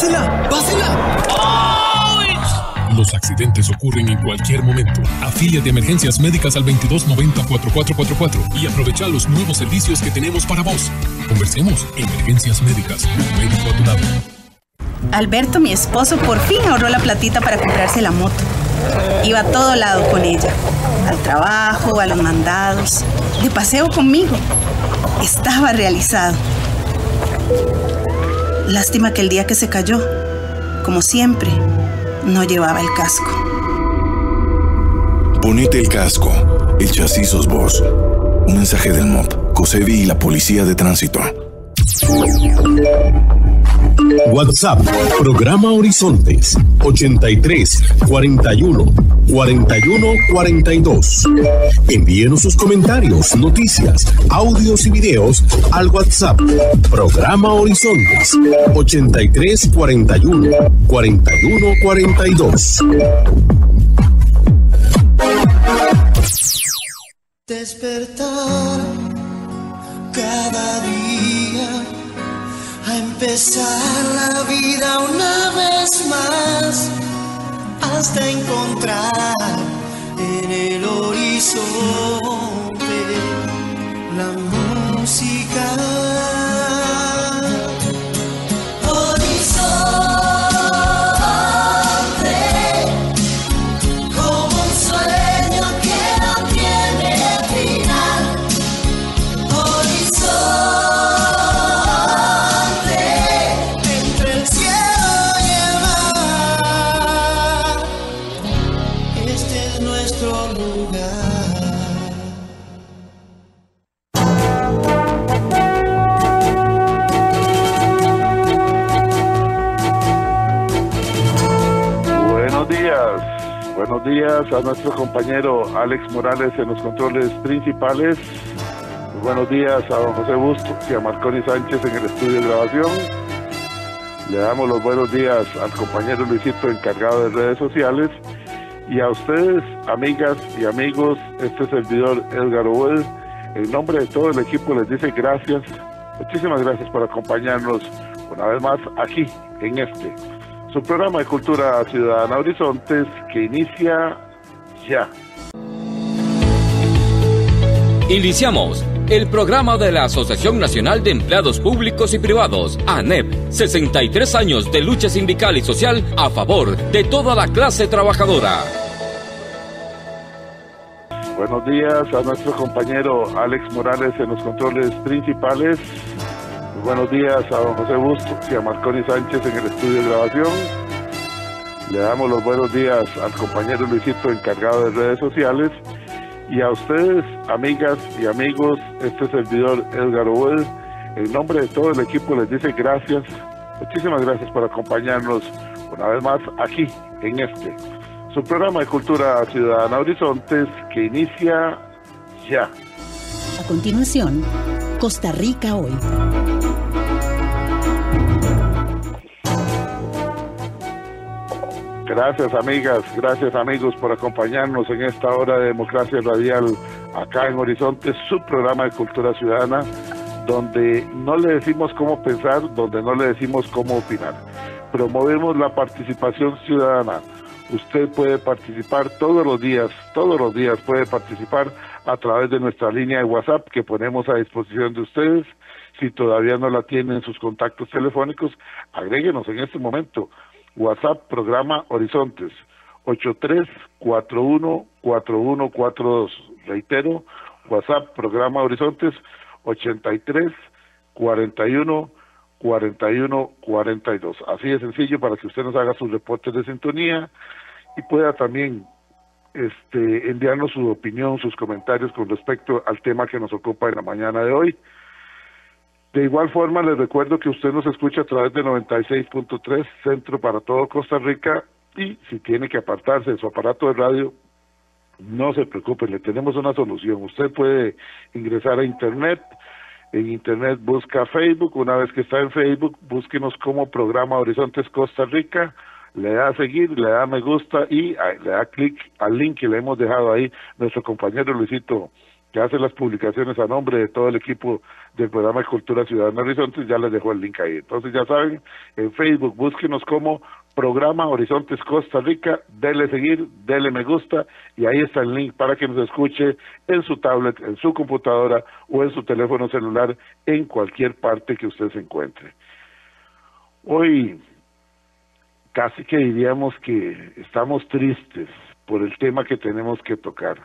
¡Pásela! ¡Pásela! Los accidentes ocurren en cualquier momento. Afilia de emergencias médicas al 2290-4444 y aprovecha los nuevos servicios que tenemos para vos. Conversemos. Emergencias médicas. Médico a tu lado. Alberto, mi esposo, por fin ahorró la platita para comprarse la moto. Iba a todo lado con ella. Al trabajo, a los mandados, de paseo conmigo. Estaba realizado. Lástima que el día que se cayó, como siempre, no llevaba el casco. Ponete el casco. El chasis sos vos. Un mensaje del MOP, COSEBI y la Policía de Tránsito. WhatsApp, programa Horizontes, 83 41 41 42. Envíenos sus comentarios, noticias, audios y videos al WhatsApp, programa Horizontes, 83 41 41 42. Despertar cada día a empezar la vida una vez más hasta encontrar en el horizonte la música. A nuestro compañero Alex Morales en los controles principales. Buenos días a don José Bustos y a Marconi Sánchez en el estudio de grabación. Le damos los buenos días al compañero Luisito encargado de redes sociales. Y a ustedes, amigas y amigos, este servidor Edgar Ovel, en nombre de todo el equipo les dice gracias, muchísimas gracias por acompañarnos una vez más aquí en este su programa de Cultura Ciudadana Horizontes que inicia ya. Iniciamos el programa de la Asociación Nacional de Empleados Públicos y Privados, ANEP, 63 años de lucha sindical y social a favor de toda la clase trabajadora. Buenos días a nuestro compañero Alex Morales en los controles principales. Buenos días a don José Bustos y a Marconi Sánchez en el estudio de grabación. Le damos los buenos días al compañero Luisito encargado de redes sociales. Y a ustedes, amigas y amigos, este servidor Edgar Ovel, en nombre de todo el equipo les dice gracias, muchísimas gracias por acompañarnos una vez más aquí en este, su programa de Cultura Ciudadana Horizontes que inicia ya. A continuación, Costa Rica hoy. Gracias amigas, gracias amigos por acompañarnos en esta hora de Democracia Radial acá en Horizonte, su programa de cultura ciudadana, donde no le decimos cómo pensar, donde no le decimos cómo opinar. Promovemos la participación ciudadana. Usted puede participar todos los días, todos los días puede participar a través de nuestra línea de WhatsApp que ponemos a disposición de ustedes. Si todavía no la tienen en sus contactos telefónicos, agréguenos en este momento WhatsApp programa Horizontes 83414142. Reitero, WhatsApp programa Horizontes 83 41 41 42. Así de sencillo para que usted nos haga sus reportes de sintonía y pueda también este enviarnos su opinión, sus comentarios con respecto al tema que nos ocupa en la mañana de hoy. De igual forma, les recuerdo que usted nos escucha a través de 96.3 Centro para todo Costa Rica y si tiene que apartarse de su aparato de radio, no se preocupe, le tenemos una solución. Usted puede ingresar a Internet, en Internet busca Facebook, una vez que está en Facebook, búsquenos como programa Horizontes Costa Rica, le da a seguir, le da me gusta y le da clic al link que le hemos dejado ahí nuestro compañero Luisito que hace las publicaciones a nombre de todo el equipo del programa Cultura Ciudadana Horizontes, ya les dejo el link ahí. Entonces ya saben, en Facebook búsquenos como programa Horizontes Costa Rica, dele seguir, dele me gusta y ahí está el link para que nos escuche en su tablet, en su computadora o en su teléfono celular en cualquier parte que usted se encuentre. Hoy casi que diríamos que estamos tristes por el tema que tenemos que tocar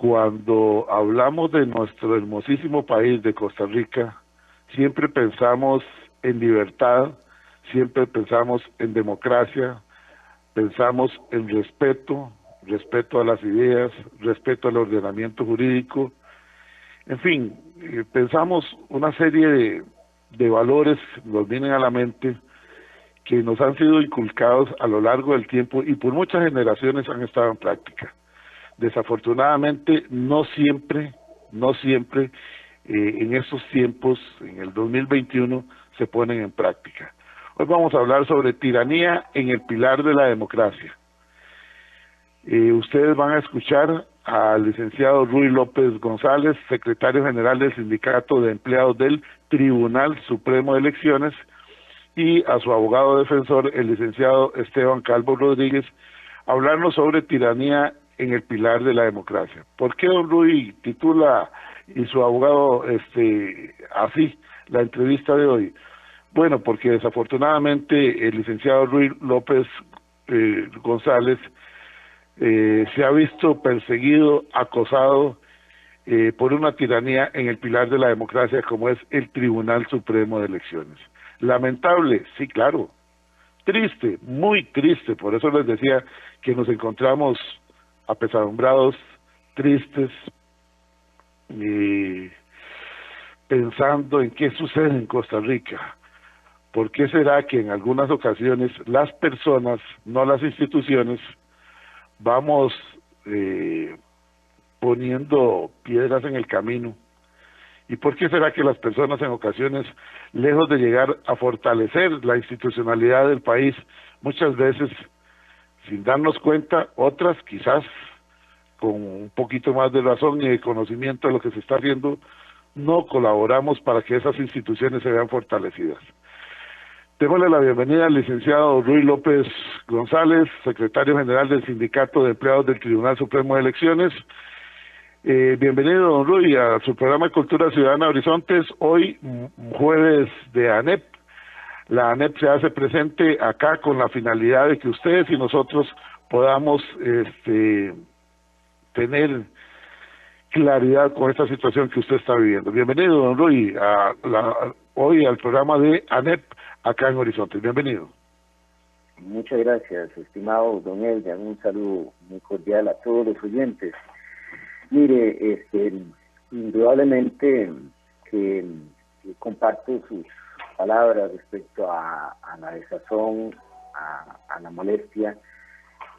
cuando hablamos de nuestro hermosísimo país de Costa Rica, siempre pensamos en libertad, siempre pensamos en democracia, pensamos en respeto, respeto a las ideas, respeto al ordenamiento jurídico, en fin, eh, pensamos una serie de, valores nos vienen a la mente que nos han sido inculcados a lo largo del tiempo y por muchas generaciones han estado en práctica desafortunadamente no siempre, no siempre eh, en estos tiempos, en el 2021, se ponen en práctica. Hoy vamos a hablar sobre tiranía en el pilar de la democracia. Eh, ustedes van a escuchar al licenciado Rui López González, secretario general del Sindicato de Empleados del Tribunal Supremo de Elecciones, y a su abogado defensor, el licenciado Esteban Calvo Rodríguez, hablarnos sobre tiranía en el pilar de la democracia. ¿Por qué don Rui titula y su abogado este así la entrevista de hoy? Bueno, porque desafortunadamente el licenciado Rui López eh, González eh, se ha visto perseguido, acosado eh, por una tiranía en el pilar de la democracia como es el Tribunal Supremo de Elecciones. Lamentable, sí, claro. Triste, muy triste. Por eso les decía que nos encontramos apesadumbrados, tristes, y pensando en qué sucede en Costa Rica. ¿Por qué será que en algunas ocasiones las personas, no las instituciones, vamos eh, poniendo piedras en el camino? ¿Y por qué será que las personas en ocasiones, lejos de llegar a fortalecer la institucionalidad del país, muchas veces sin darnos cuenta, otras quizás con un poquito más de razón y de conocimiento de lo que se está haciendo, no colaboramos para que esas instituciones se vean fortalecidas. Démosle la bienvenida al licenciado Rui López González, secretario general del Sindicato de Empleados del Tribunal Supremo de Elecciones. Eh, bienvenido, don Rui, a su programa Cultura Ciudadana Horizontes, hoy jueves de ANEP, la ANEP se hace presente acá con la finalidad de que ustedes y nosotros podamos este, tener claridad con esta situación que usted está viviendo. Bienvenido, don Rui, a hoy al programa de ANEP acá en Horizonte. Bienvenido. Muchas gracias, estimado don Elga. Un saludo muy cordial a todos los oyentes. Mire, este, indudablemente que comparto sus palabras respecto a, la desazón, a, la molestia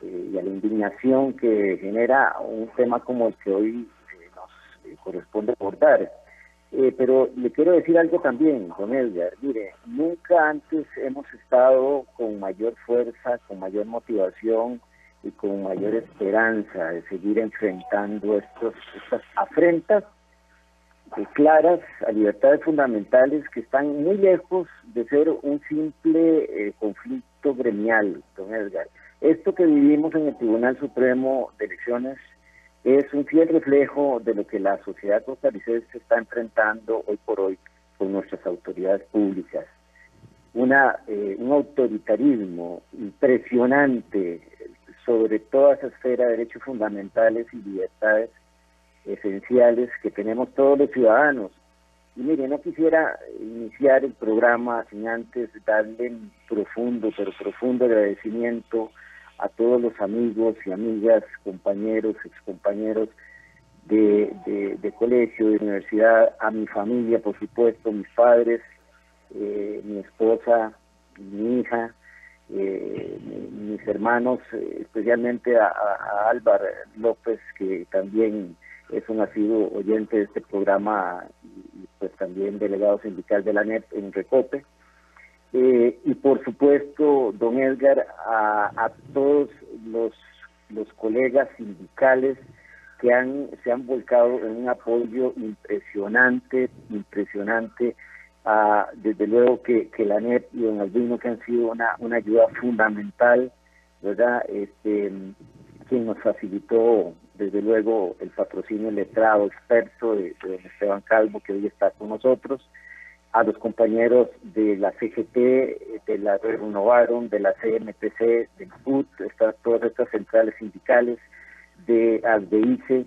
eh, y a la indignación que genera un tema como el que hoy eh, nos eh, corresponde abordar. pero le quiero decir algo también, don Edgar. Mire, nunca antes hemos estado con mayor fuerza, con mayor motivación y con mayor esperanza de seguir enfrentando estos, estas afrentas claras a libertades fundamentales que están muy lejos de ser un simple eh, conflicto gremial, don Edgar. Esto que vivimos en el Tribunal Supremo de Elecciones es un fiel reflejo de lo que la sociedad costarricense está enfrentando hoy por hoy con nuestras autoridades públicas. Una, eh, un autoritarismo impresionante sobre toda esa esfera de derechos fundamentales y libertades esenciales que tenemos todos los ciudadanos. Y mire, no quisiera iniciar el programa sin antes darle un profundo, pero profundo agradecimiento a todos los amigos y amigas, compañeros, excompañeros de, de, colegio, de universidad, a mi familia, por supuesto, mis padres, eh, mi esposa, mi hija, eh, mis hermanos, eh, especialmente a, a Álvaro López, que también es un asiduo oyente de este programa y pues también delegado sindical de la NEP en Recope. Eh, y por supuesto, don Edgar, a, todos los, los colegas sindicales que han, se han volcado en un apoyo impresionante, impresionante, a, desde luego que, que la NEP y Don Albino que han sido una, una ayuda fundamental, ¿verdad? Este, quien nos facilitó desde luego el patrocinio letrado experto de, de don Esteban Calvo que hoy está con nosotros, a los compañeros de la CGT, de la Renovaron, de la CMPC, del FUT, está, todas estas centrales sindicales, de ASDEICE.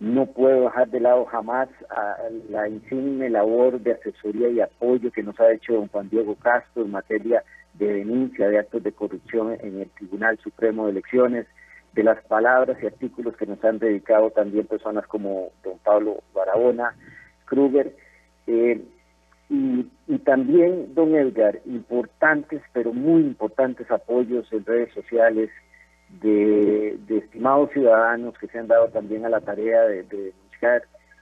No puedo dejar de lado jamás a la insigne labor de asesoría y apoyo que nos ha hecho don Juan Diego Castro en materia de denuncia de actos de corrupción en el Tribunal Supremo de Elecciones, de las palabras y artículos que nos han dedicado también personas como don Pablo Barahona, Kruger, eh, y, también, don Edgar, importantes, pero muy importantes apoyos en redes sociales de, estimados ciudadanos que se han dado también a la tarea de, de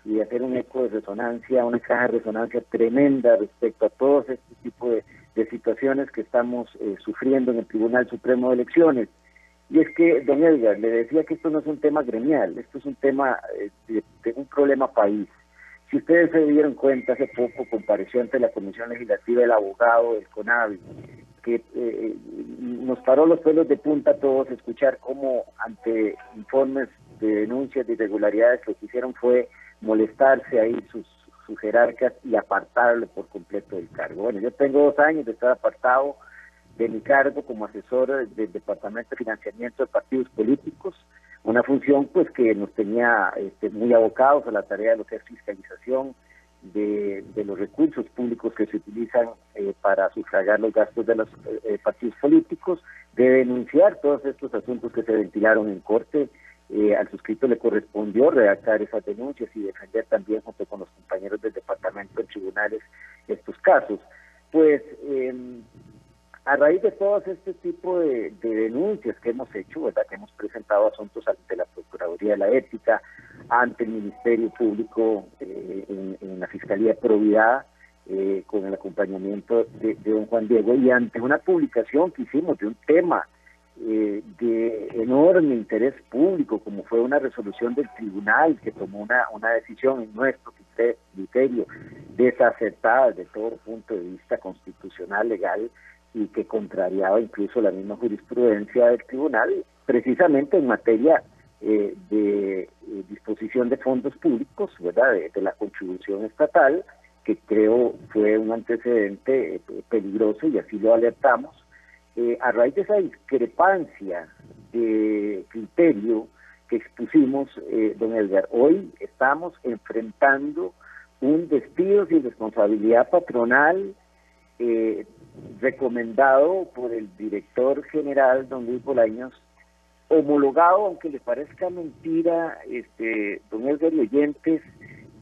y de hacer un eco de resonancia, una caja de resonancia tremenda respecto a todos este tipo de, de situaciones que estamos eh, sufriendo en el Tribunal Supremo de Elecciones. Y es que, don Edgar, le decía que esto no es un tema gremial, esto es un tema eh, de, un problema país. Si ustedes se dieron cuenta, hace poco compareció ante la Comisión Legislativa el abogado del CONAVI, que eh, nos paró los pelos de punta a todos escuchar cómo ante informes de denuncias de irregularidades lo que hicieron fue molestarse ahí sus, sus jerarcas y apartarlo por completo del cargo. Bueno, yo tengo dos años de estar apartado de mi cargo como asesor del Departamento de Financiamiento de Partidos Políticos, una función pues que nos tenía este, muy abocados a la tarea de lo que es fiscalización de, los recursos públicos que se utilizan eh, para sufragar los gastos de los eh, partidos políticos, de denunciar todos estos asuntos que se ventilaron en corte. Eh, al suscrito le correspondió redactar esas denuncias y defender también junto con los compañeros del departamento de tribunales estos casos. Pues a raíz de todo este tipo de, de, denuncias que hemos hecho, ¿verdad? que hemos presentado asuntos ante la Procuraduría de la Ética, ante el Ministerio Público, eh, en, la Fiscalía de eh, con el acompañamiento de, de, don Juan Diego, y ante una publicación que hicimos de un tema eh, de enorme interés público, como fue una resolución del tribunal que tomó una, una decisión en nuestro criterio desacertada desde todo punto de vista constitucional, legal, y que contrariaba incluso la misma jurisprudencia del tribunal, precisamente en materia eh, de eh, disposición de fondos públicos, ¿verdad? De, la contribución estatal, que creo fue un antecedente eh, peligroso y así lo alertamos. a raíz de esa discrepancia de criterio que expusimos, don Edgar, hoy estamos enfrentando un despido sin responsabilidad patronal eh, recomendado por el director general, don Luis Bolaños, homologado, aunque le parezca mentira, este, don Edgar y oyentes,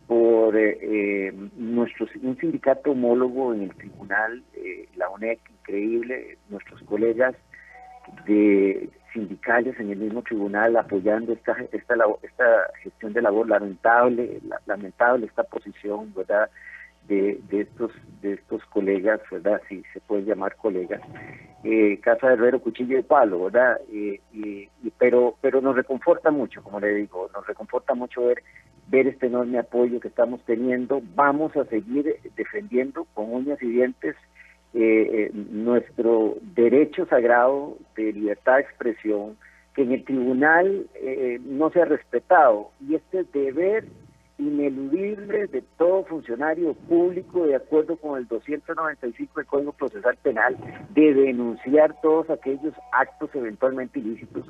por eh, eh, nuestro, un sindicato homólogo en el tribunal, eh, la UNEC, increíble, nuestros colegas de sindicales en el mismo tribunal apoyando esta esta esta gestión de labor lamentable lamentable esta posición verdad de, de estos de estos colegas, ¿verdad? Si se puede llamar colegas, eh, Casa de Herrero, Cuchillo de Palo, ¿verdad? y, y, pero pero nos reconforta mucho, como le digo, nos reconforta mucho ver ver este enorme apoyo que estamos teniendo. Vamos a seguir defendiendo con uñas y dientes eh, nuestro derecho sagrado de libertad de expresión, que en el tribunal eh, no se ha respetado, y este deber ineludible de todo funcionario público de acuerdo con el 295 del Código Procesal Penal de denunciar todos aquellos actos eventualmente ilícitos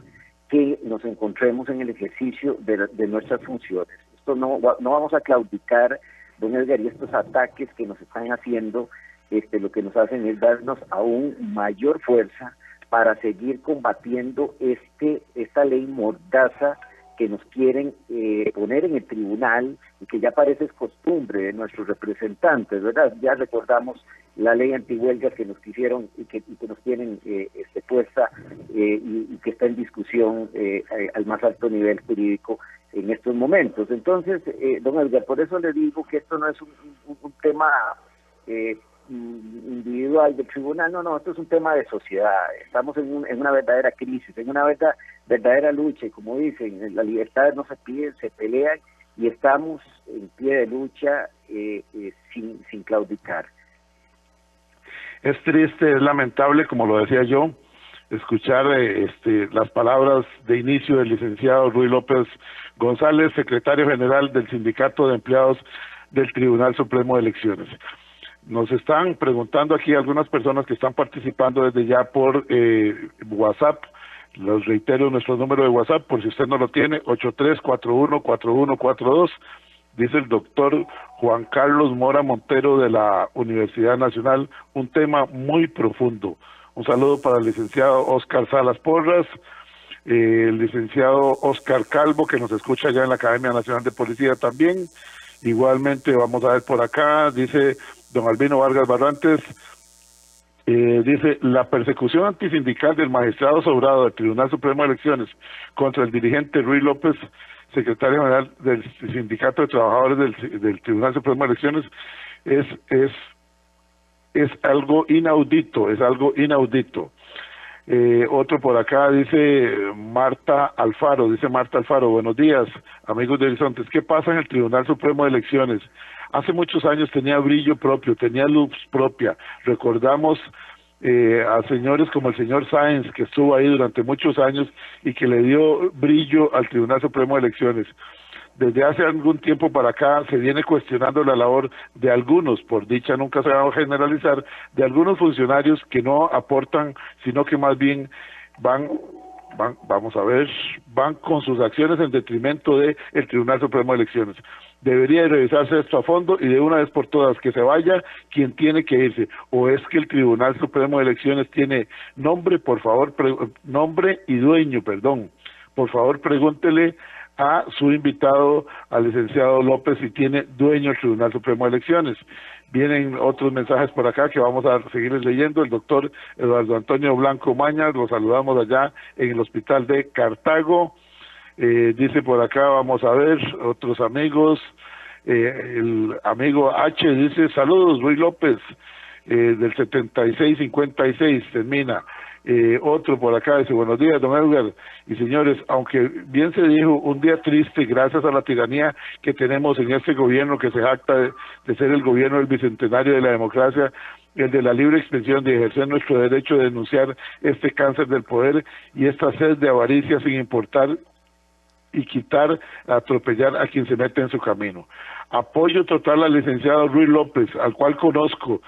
que nos encontremos en el ejercicio de, de nuestras funciones. Esto no, no vamos a claudicar, don Edgar, y estos ataques que nos están haciendo, este, lo que nos hacen es darnos aún mayor fuerza para seguir combatiendo este esta ley mordaza que nos quieren eh, poner en el tribunal y que ya parece costumbre de nuestros representantes, ¿verdad? Ya recordamos la ley antihuelga que nos quisieron y que, y que nos tienen eh, este, puesta eh, y, que está en discusión eh, al más alto nivel jurídico en estos momentos. Entonces, don Edgar, por eso le digo que esto no es un, un, un tema individual del tribunal, no, no, esto es un tema de sociedad, estamos en, un- en una verdadera crisis, en una verdad- verdadera lucha, y como dicen, las libertades no se piden, se pelean, y estamos en pie de lucha eh, eh, sin, sin claudicar. Es triste, es lamentable, como lo decía yo, escuchar eh, este, las palabras de inicio del licenciado Ruy López González, secretario general del Sindicato de Empleados del Tribunal Supremo de Elecciones. Nos están preguntando aquí algunas personas que están participando desde ya por eh, WhatsApp. Les reitero nuestro número de WhatsApp, por si usted no lo tiene, 83414142. Dice el doctor Juan Carlos Mora Montero de la Universidad Nacional, un tema muy profundo. Un saludo para el licenciado Oscar Salas Porras, eh, el licenciado Oscar Calvo, que nos escucha ya en la Academia Nacional de Policía también. Igualmente, vamos a ver por acá, dice don Albino Vargas Barrantes, eh, dice, la persecución antisindical del magistrado sobrado del Tribunal Supremo de Elecciones contra el dirigente Ruiz López, secretario general del Sindicato de Trabajadores del, del Tribunal Supremo de Elecciones, es, es, es algo inaudito, es algo inaudito. Eh, otro por acá dice Marta Alfaro, dice Marta Alfaro, buenos días, amigos de Horizontes. ¿Qué pasa en el Tribunal Supremo de Elecciones? Hace muchos años tenía brillo propio, tenía luz propia. Recordamos eh, a señores como el señor Sáenz, que estuvo ahí durante muchos años y que le dio brillo al Tribunal Supremo de Elecciones desde hace algún tiempo para acá se viene cuestionando la labor de algunos, por dicha nunca se va a generalizar, de algunos funcionarios que no aportan, sino que más bien van, van vamos a ver, van con sus acciones en detrimento de el Tribunal Supremo de Elecciones. Debería revisarse esto a fondo y de una vez por todas que se vaya quien tiene que irse. O es que el Tribunal Supremo de Elecciones tiene nombre, por favor, nombre y dueño, perdón. Por favor, pregúntele a su invitado, al licenciado López, si tiene dueño el Tribunal Supremo de Elecciones. Vienen otros mensajes por acá que vamos a seguirles leyendo. El doctor Eduardo Antonio Blanco Mañas, lo saludamos allá en el hospital de Cartago. Eh, dice por acá, vamos a ver, otros amigos. Eh, el amigo H dice, saludos, Luis López, eh, del 7656, termina. Eh, otro por acá dice, buenos días, don Edgar. Y señores, aunque bien se dijo, un día triste gracias a la tiranía que tenemos en este gobierno que se jacta de, de ser el gobierno del bicentenario de la democracia, el de la libre expresión, de ejercer nuestro derecho de denunciar este cáncer del poder y esta sed de avaricia sin importar y quitar, atropellar a quien se mete en su camino. Apoyo total al licenciado Ruiz López, al cual conozco.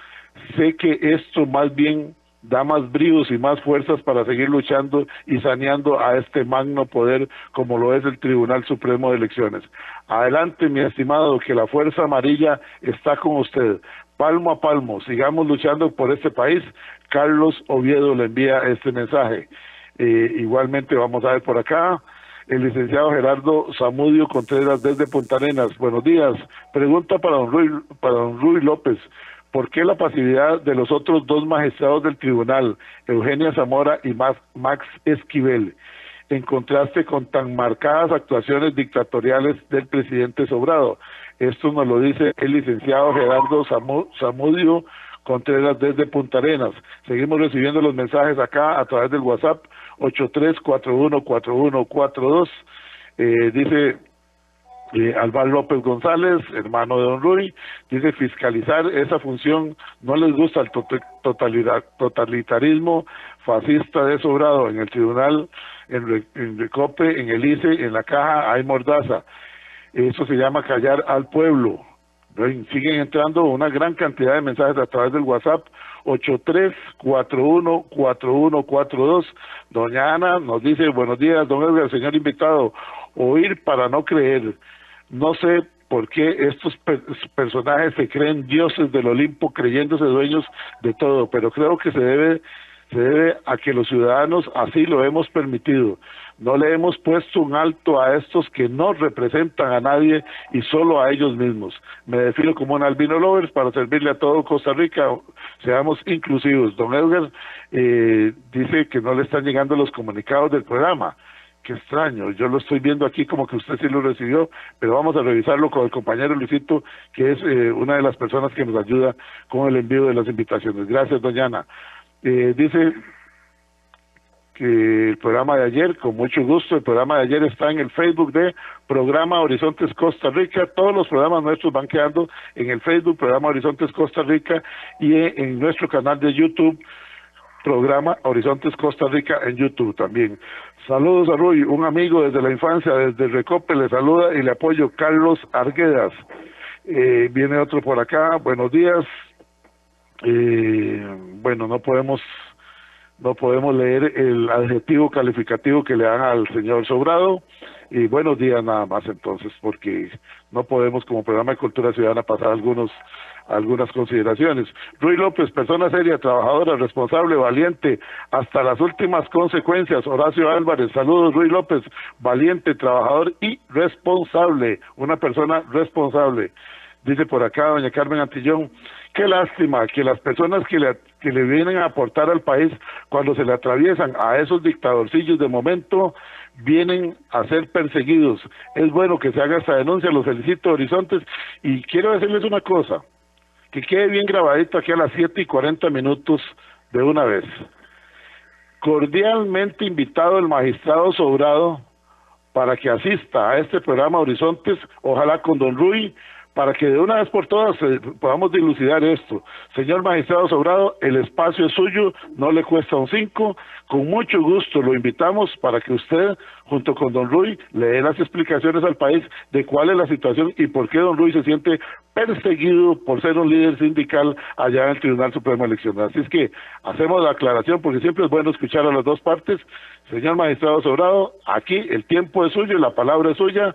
Sé que esto más bien da más bríos y más fuerzas para seguir luchando y saneando a este magno poder como lo es el Tribunal Supremo de Elecciones. Adelante, mi estimado, que la Fuerza Amarilla está con usted. Palmo a palmo, sigamos luchando por este país. Carlos Oviedo le envía este mensaje. Eh, igualmente vamos a ver por acá el licenciado Gerardo Zamudio Contreras desde Punta Arenas. Buenos días. Pregunta para don Ruy, para don López. ¿Por qué la pasividad de los otros dos magistrados del tribunal, Eugenia Zamora y Max, Esquivel, en contraste con tan marcadas actuaciones dictatoriales del presidente Sobrado? Esto nos lo dice el licenciado Gerardo Zamu- Zamudio Contreras desde Punta Arenas. Seguimos recibiendo los mensajes acá a través del WhatsApp 83414142. Eh, dice eh, Alvar López González, hermano de Don Ruy, dice fiscalizar esa función no les gusta el totalitarismo fascista de sobrado en el tribunal, en, Re- en Recope, en el ICE, en la caja hay mordaza. Eso se llama callar al pueblo. Siguen entrando una gran cantidad de mensajes a través del WhatsApp 83414142. Doña Ana nos dice, buenos días, don Edgar, señor invitado, oír para no creer. No sé por qué estos pe- personajes se creen dioses del Olimpo creyéndose dueños de todo, pero creo que se debe se debe a que los ciudadanos así lo hemos permitido. No le hemos puesto un alto a estos que no representan a nadie y solo a ellos mismos. Me defino como un albino lovers para servirle a todo Costa Rica. Seamos inclusivos. Don Edgar eh, dice que no le están llegando los comunicados del programa Qué extraño, yo lo estoy viendo aquí como que usted sí lo recibió, pero vamos a revisarlo con el compañero Luisito, que es eh, una de las personas que nos ayuda con el envío de las invitaciones. Gracias, doña Ana. Eh, dice que el programa de ayer, con mucho gusto, el programa de ayer está en el Facebook de Programa Horizontes Costa Rica. Todos los programas nuestros van quedando en el Facebook, Programa Horizontes Costa Rica, y en, nuestro canal de YouTube, Programa Horizontes Costa Rica en YouTube también. Saludos a Rui, un amigo desde la infancia, desde Recope, le saluda y le apoyo Carlos Arguedas. Eh, viene otro por acá, buenos días. Eh, bueno, no podemos no podemos leer el adjetivo calificativo que le dan al señor Sobrado y buenos días nada más entonces porque no podemos como programa de cultura ciudadana pasar algunos algunas consideraciones. Rui López, persona seria, trabajadora, responsable, valiente, hasta las últimas consecuencias. Horacio Álvarez, saludos Rui López, valiente, trabajador y responsable, una persona responsable. Dice por acá doña Carmen Antillón, qué lástima que las personas que le, que le vienen a aportar al país cuando se le atraviesan a esos dictadorcillos de momento vienen a ser perseguidos. Es bueno que se haga esta denuncia, los felicito Horizontes y quiero decirles una cosa, que quede bien grabadito aquí a las siete y cuarenta minutos de una vez. Cordialmente invitado el magistrado Sobrado para que asista a este programa Horizontes, ojalá con don Rui, para que de una vez por todas eh, podamos dilucidar esto. Señor magistrado Sobrado, el espacio es suyo, no le cuesta un cinco, con mucho gusto lo invitamos para que usted, junto con don Rui, le dé las explicaciones al país de cuál es la situación y por qué don Rui se siente perseguido por ser un líder sindical allá en el Tribunal Supremo de Elecciones. Así es que hacemos la aclaración porque siempre es bueno escuchar a las dos partes. Señor magistrado Sobrado, aquí el tiempo es suyo, la palabra es suya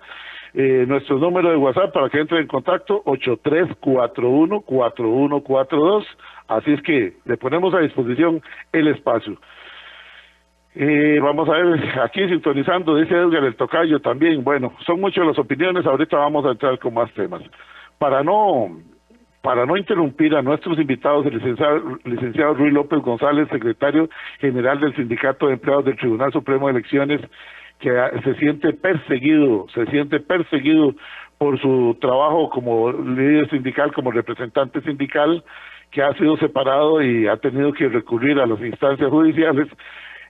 eh, nuestro número de WhatsApp para que entre en contacto, 8341-4142. Así es que le ponemos a disposición el espacio. Eh, vamos a ver, aquí sintonizando, dice Edgar el Tocayo también. Bueno, son muchas las opiniones, ahorita vamos a entrar con más temas. Para no para no interrumpir a nuestros invitados, el licenciado, licenciado Ruy López González, secretario general del Sindicato de Empleados del Tribunal Supremo de Elecciones, que se siente perseguido, se siente perseguido por su trabajo como líder sindical, como representante sindical, que ha sido separado y ha tenido que recurrir a las instancias judiciales.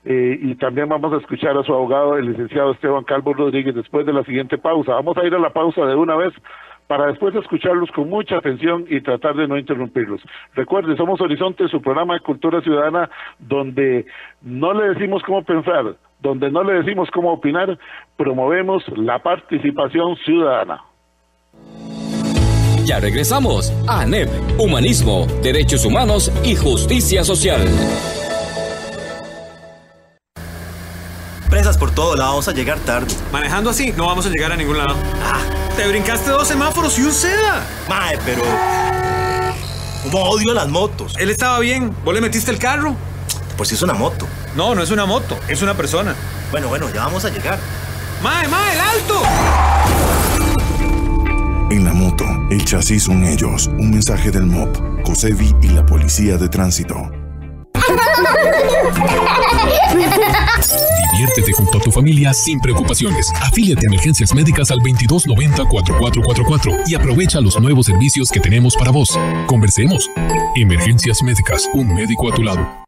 Eh, y también vamos a escuchar a su abogado, el licenciado Esteban Calvo Rodríguez, después de la siguiente pausa. Vamos a ir a la pausa de una vez para después escucharlos con mucha atención y tratar de no interrumpirlos. Recuerde, somos Horizonte, su programa de cultura ciudadana, donde no le decimos cómo pensar, donde no le decimos cómo opinar, promovemos la participación ciudadana. Ya regresamos a ANEP, Humanismo, Derechos Humanos y Justicia Social. Presas por todo lado, vamos a llegar tarde. Manejando así, no vamos a llegar a ningún lado. Ah, te brincaste dos semáforos y un seda. Mae, pero... ¿Cómo odio las motos? Él estaba bien. ¿Vos le metiste el carro? Pues si es una moto. No, no es una moto, es una persona. Bueno, bueno, ya vamos a llegar. ¡Mae, mae, el alto! En la moto, el chasis son ellos, un mensaje del MOP, COSEBI y la Policía de Tránsito. Diviértete junto a tu familia sin preocupaciones. Afíliate a emergencias médicas al 2290-4444 y aprovecha los nuevos servicios que tenemos para vos. Conversemos. Emergencias médicas, un médico a tu lado.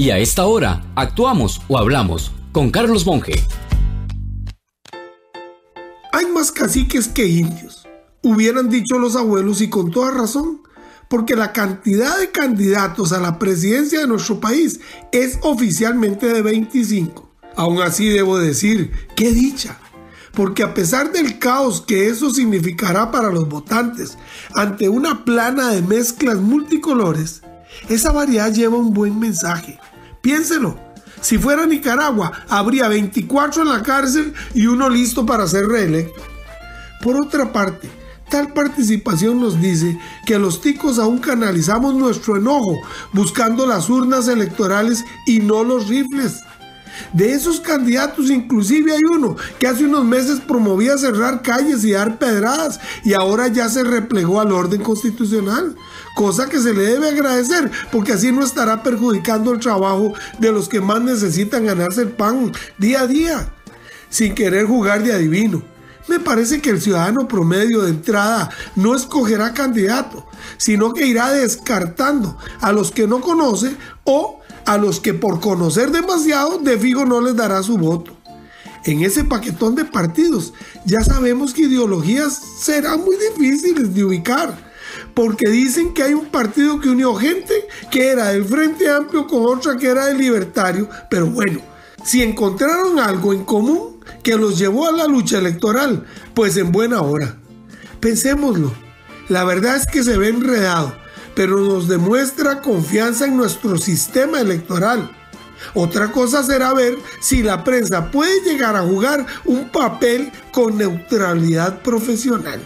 Y a esta hora, actuamos o hablamos con Carlos Monge. Hay más caciques que indios, hubieran dicho los abuelos y con toda razón, porque la cantidad de candidatos a la presidencia de nuestro país es oficialmente de 25. Aún así debo decir, qué dicha, porque a pesar del caos que eso significará para los votantes ante una plana de mezclas multicolores, esa variedad lleva un buen mensaje. Piénselo. Si fuera Nicaragua, habría 24 en la cárcel y uno listo para ser reelecto. Por otra parte, tal participación nos dice que los ticos aún canalizamos nuestro enojo buscando las urnas electorales y no los rifles. De esos candidatos, inclusive hay uno que hace unos meses promovía cerrar calles y dar pedradas y ahora ya se replegó al orden constitucional. Cosa que se le debe agradecer porque así no estará perjudicando el trabajo de los que más necesitan ganarse el pan día a día, sin querer jugar de adivino. Me parece que el ciudadano promedio de entrada no escogerá candidato, sino que irá descartando a los que no conoce o a los que por conocer demasiado de fijo no les dará su voto. En ese paquetón de partidos ya sabemos que ideologías serán muy difíciles de ubicar, porque dicen que hay un partido que unió gente que era del Frente Amplio con otra que era del Libertario, pero bueno, si encontraron algo en común que los llevó a la lucha electoral, pues en buena hora. Pensémoslo, la verdad es que se ve enredado, pero nos demuestra confianza en nuestro sistema electoral. Otra cosa será ver si la prensa puede llegar a jugar un papel con neutralidad profesional.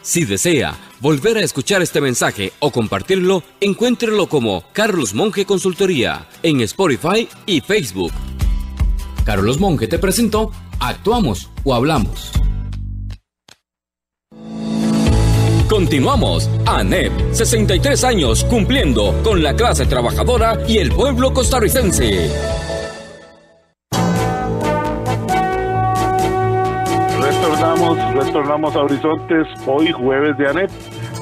Si desea volver a escuchar este mensaje o compartirlo, encuéntrelo como Carlos Monge Consultoría en Spotify y Facebook. Carlos Monge te presentó Actuamos o Hablamos. Continuamos. ANEP, 63 años cumpliendo con la clase trabajadora y el pueblo costarricense. Retornamos, retornamos a Horizontes hoy jueves de ANEP.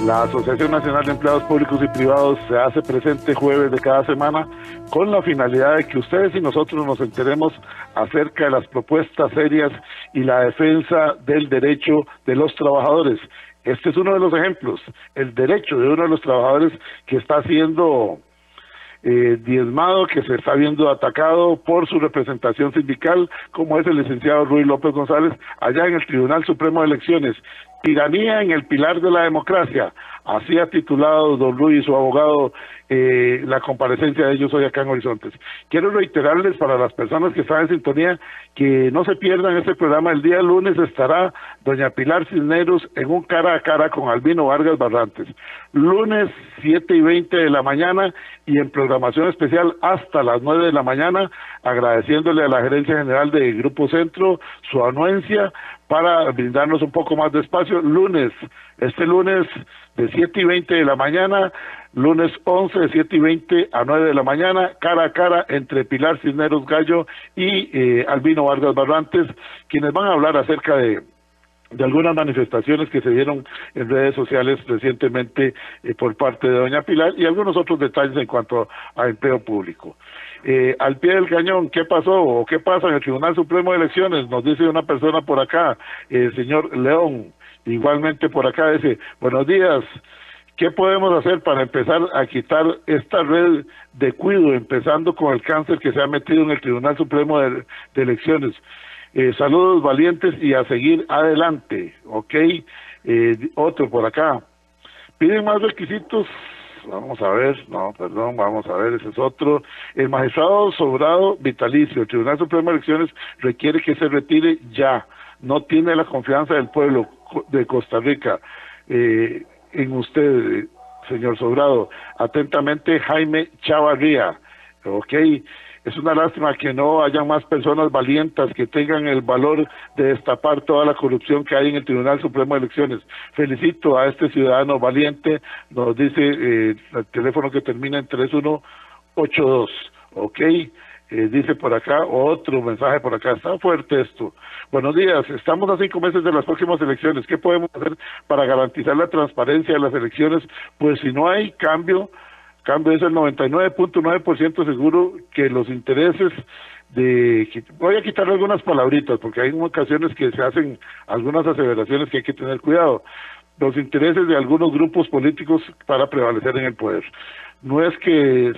La Asociación Nacional de Empleados Públicos y Privados se hace presente jueves de cada semana con la finalidad de que ustedes y nosotros nos enteremos acerca de las propuestas serias y la defensa del derecho de los trabajadores. Este es uno de los ejemplos, el derecho de uno de los trabajadores que está siendo eh, diezmado, que se está viendo atacado por su representación sindical, como es el licenciado Ruiz López González, allá en el Tribunal Supremo de Elecciones. Tiranía en el pilar de la democracia. Así ha titulado don Luis, su abogado, eh, la comparecencia de ellos hoy acá en Horizontes. Quiero reiterarles para las personas que están en sintonía que no se pierdan este programa. El día lunes estará doña Pilar Cisneros en un cara a cara con Albino Vargas Barrantes. Lunes 7 y 20 de la mañana y en programación especial hasta las 9 de la mañana, agradeciéndole a la gerencia general de Grupo Centro su anuencia para brindarnos un poco más de espacio. Lunes, este lunes de 7 y 20 de la mañana, lunes 11 de 7 y 20 a 9 de la mañana, cara a cara entre Pilar Cisneros Gallo y eh, Albino Vargas Barrantes, quienes van a hablar acerca de algunas manifestaciones que se dieron en redes sociales recientemente eh, por parte de doña Pilar y algunos otros detalles en cuanto a empleo público. Eh, al pie del cañón, ¿qué pasó o qué pasa en el Tribunal Supremo de Elecciones? Nos dice una persona por acá, el señor León, igualmente por acá, dice, buenos días, ¿qué podemos hacer para empezar a quitar esta red de cuido, empezando con el cáncer que se ha metido en el Tribunal Supremo de, Elecciones? Eh, saludos valientes y a seguir adelante, ¿ok? Eh, otro por acá. Piden más requisitos. Vamos a ver, no, perdón, vamos a ver, ese es otro. El magistrado sobrado vitalicio, el Tribunal Supremo de Elecciones requiere que se retire ya. No tiene la confianza del pueblo de Costa Rica eh, en usted, señor Sobrado. Atentamente, Jaime Chavarría, ¿ok? Es una lástima que no haya más personas valientes que tengan el valor de destapar toda la corrupción que hay en el Tribunal Supremo de Elecciones. Felicito a este ciudadano valiente, nos dice eh, el teléfono que termina en 3182, ¿ok? Eh, dice por acá, otro mensaje por acá, está fuerte esto. Buenos días, estamos a cinco meses de las próximas elecciones. ¿Qué podemos hacer para garantizar la transparencia de las elecciones? Pues si no hay cambio, cambio es el 99.9% seguro que los intereses de voy a quitar algunas palabritas porque hay ocasiones que se hacen algunas aseveraciones que hay que tener cuidado. Los intereses de algunos grupos políticos para prevalecer en el poder. No es que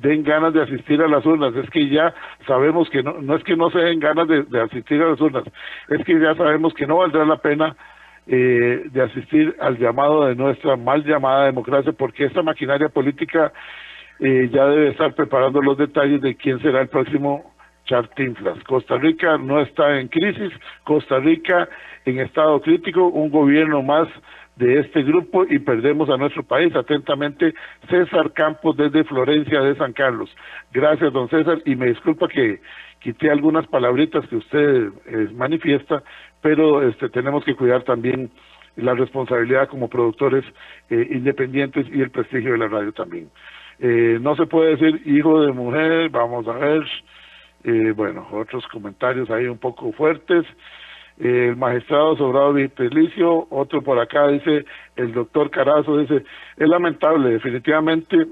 den ganas de asistir a las urnas, es que ya sabemos que no, no es que no se den ganas de, de asistir a las urnas, es que ya sabemos que no valdrá la pena eh, de asistir al llamado de nuestra mal llamada democracia, porque esta maquinaria política eh, ya debe estar preparando los detalles de quién será el próximo Chartinflas. Costa Rica no está en crisis, Costa Rica en estado crítico, un gobierno más de este grupo y perdemos a nuestro país. Atentamente, César Campos desde Florencia de San Carlos. Gracias, don César, y me disculpa que quité algunas palabritas que usted eh, manifiesta, pero este, tenemos que cuidar también la responsabilidad como productores eh, independientes y el prestigio de la radio también. Eh, no se puede decir hijo de mujer, vamos a ver, eh, bueno, otros comentarios ahí un poco fuertes. Eh, el magistrado Sobrado Vitelicio, otro por acá dice, el doctor Carazo dice, es lamentable, definitivamente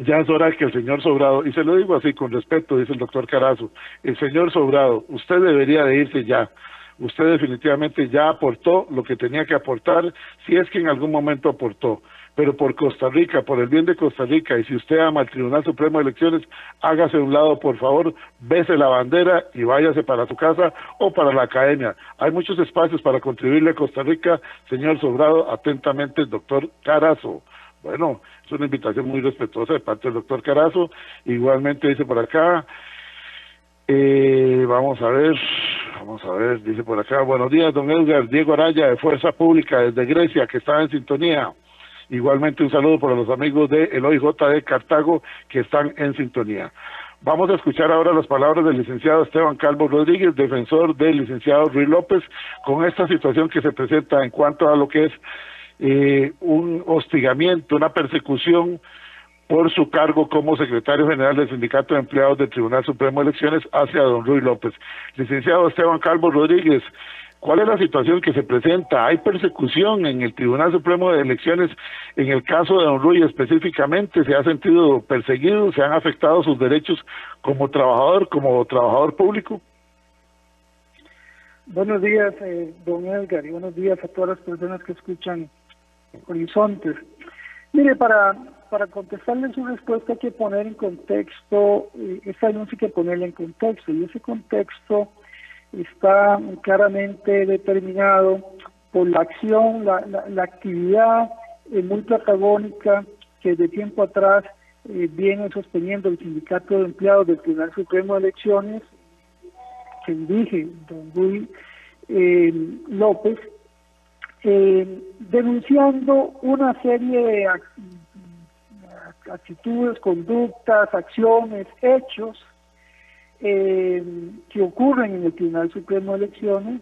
ya es hora que el señor Sobrado, y se lo digo así con respeto, dice el doctor Carazo, el señor Sobrado, usted debería de irse ya usted definitivamente ya aportó lo que tenía que aportar, si es que en algún momento aportó. Pero por Costa Rica, por el bien de Costa Rica, y si usted ama al Tribunal Supremo de Elecciones, hágase a un lado, por favor, bese la bandera y váyase para su casa o para la academia. Hay muchos espacios para contribuirle a Costa Rica, señor Sobrado, atentamente doctor Carazo. Bueno, es una invitación muy respetuosa de parte del doctor Carazo. Igualmente dice por acá, eh, vamos a ver, vamos a ver, dice por acá, buenos días, don Edgar, Diego Araya de Fuerza Pública desde Grecia, que está en sintonía. Igualmente un saludo para los amigos de el OIJ de Cartago que están en sintonía. Vamos a escuchar ahora las palabras del licenciado Esteban Calvo Rodríguez, defensor del licenciado Ruiz López, con esta situación que se presenta en cuanto a lo que es eh, un hostigamiento, una persecución por su cargo como secretario general del Sindicato de Empleados del Tribunal Supremo de Elecciones hacia don Ruiz López. Licenciado Esteban Calvo Rodríguez, ¿cuál es la situación que se presenta? ¿Hay persecución en el Tribunal Supremo de Elecciones en el caso de don Ruiz específicamente? ¿Se ha sentido perseguido? ¿Se han afectado sus derechos como trabajador, como trabajador público? Buenos días, eh, don Edgar, y buenos días a todas las personas que escuchan Horizontes. Mire, para para contestarle su respuesta hay que poner en contexto, eh, esa denuncia hay que ponerla en contexto, y ese contexto está claramente determinado por la acción, la, la, actividad eh, muy protagónica que de tiempo atrás eh, viene sosteniendo el Sindicato de Empleados del Tribunal Supremo de Elecciones, que dirige don Luis López, denunciando una serie de, actitudes, conductas, acciones, hechos eh, que ocurren en el Tribunal Supremo de Elecciones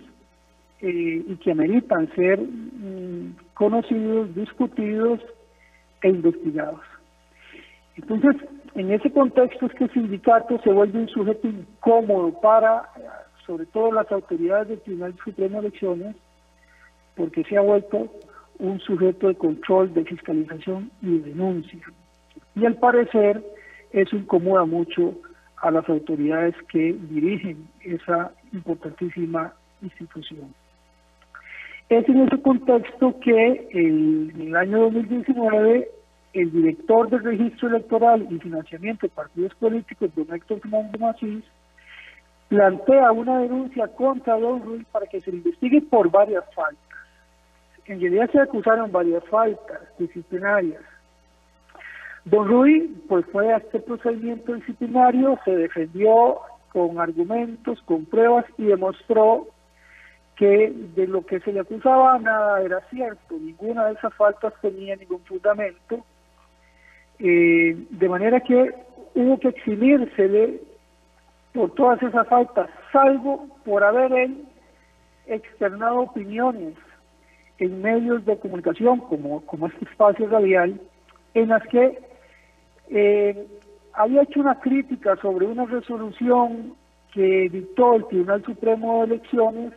eh, y que ameritan ser mm, conocidos, discutidos e investigados. Entonces, en ese contexto es que el sindicato se vuelve un sujeto incómodo para, sobre todo las autoridades del Tribunal Supremo de Elecciones, porque se ha vuelto un sujeto de control, de fiscalización y de denuncia y al parecer eso incomoda mucho a las autoridades que dirigen esa importantísima institución. Es en ese contexto que en el año 2019 el director del registro electoral y financiamiento de partidos políticos, don Héctor Fernández Macís, plantea una denuncia contra Don Ruiz para que se le investigue por varias faltas. En realidad se acusaron varias faltas disciplinarias, Don Rui pues fue a este procedimiento disciplinario, se defendió con argumentos, con pruebas y demostró que de lo que se le acusaba nada era cierto, ninguna de esas faltas tenía ningún fundamento, eh, de manera que hubo que eximírsele por todas esas faltas, salvo por haber él externado opiniones en medios de comunicación como, como este espacio radial, en las que eh, había hecho una crítica sobre una resolución que dictó el Tribunal Supremo de Elecciones